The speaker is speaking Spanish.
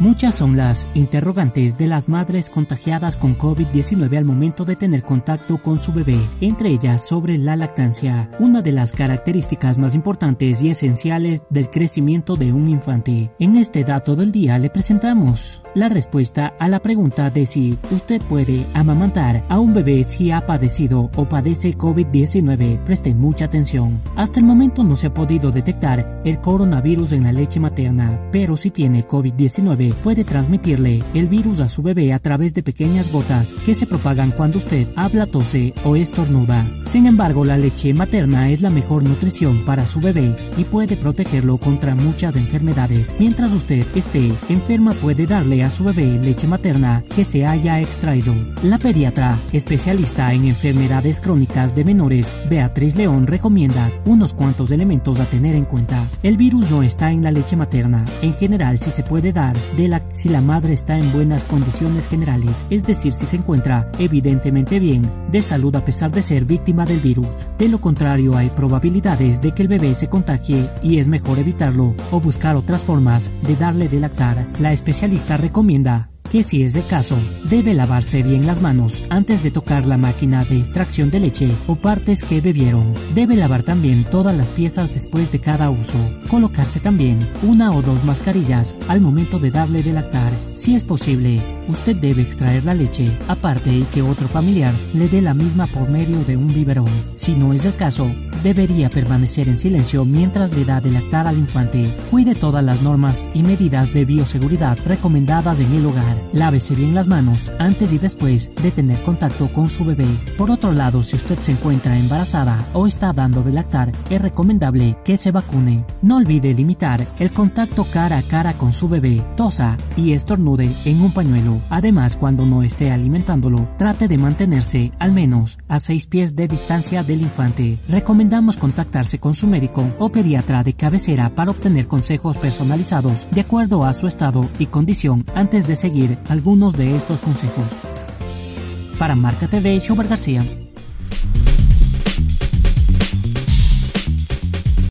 Muchas son las interrogantes de las madres contagiadas con COVID-19 al momento de tener contacto con su bebé, entre ellas sobre la lactancia, una de las características más importantes y esenciales del crecimiento de un infante. En este dato del día le presentamos la respuesta a la pregunta de si usted puede amamantar a un bebé si ha padecido o padece COVID-19. Preste mucha atención. Hasta el momento no se ha podido detectar el coronavirus en la leche materna, pero si tiene COVID-19 puede transmitirle el virus a su bebé a través de pequeñas gotas que se propagan cuando usted habla, tose o estornuda. Sin embargo, la leche materna es la mejor nutrición para su bebé y puede protegerlo contra muchas enfermedades. Mientras usted esté enferma puede darle a su bebé leche materna que se haya extraído. La pediatra, especialista en enfermedades crónicas de menores, Beatriz León recomienda unos cuantos elementos a tener en cuenta. El virus no está en la leche materna. En general, si se puede dar si la madre está en buenas condiciones generales, es decir, si se encuentra evidentemente bien de salud a pesar de ser víctima del virus. De lo contrario, hay probabilidades de que el bebé se contagie y es mejor evitarlo o buscar otras formas de darle de lactar. La especialista recomienda que si es de caso, debe lavarse bien las manos antes de tocar la máquina de extracción de leche o partes que bebieron. Debe lavar también todas las piezas después de cada uso. Colocarse también una o dos mascarillas al momento de darle de lactar. Si es posible, usted debe extraer la leche aparte y que otro familiar le dé la misma por medio de un biberón. Si no es el caso, debería permanecer en silencio mientras le da de lactar al infante. Cuide todas las normas y medidas de bioseguridad recomendadas en el hogar. Lávese bien las manos antes y después de tener contacto con su bebé. Por otro lado, si usted se encuentra embarazada o está dando de lactar, es recomendable que se vacune. No olvide limitar el contacto cara a cara con su bebé, tosa y estornude en un pañuelo. Además, cuando no esté alimentándolo, trate de mantenerse al menos a 6 pies de distancia del infante. Recomendamos contactarse con su médico o pediatra de cabecera para obtener consejos personalizados de acuerdo a su estado y condición antes de seguir algunos de estos consejos. Para Marca TV, Schubert García.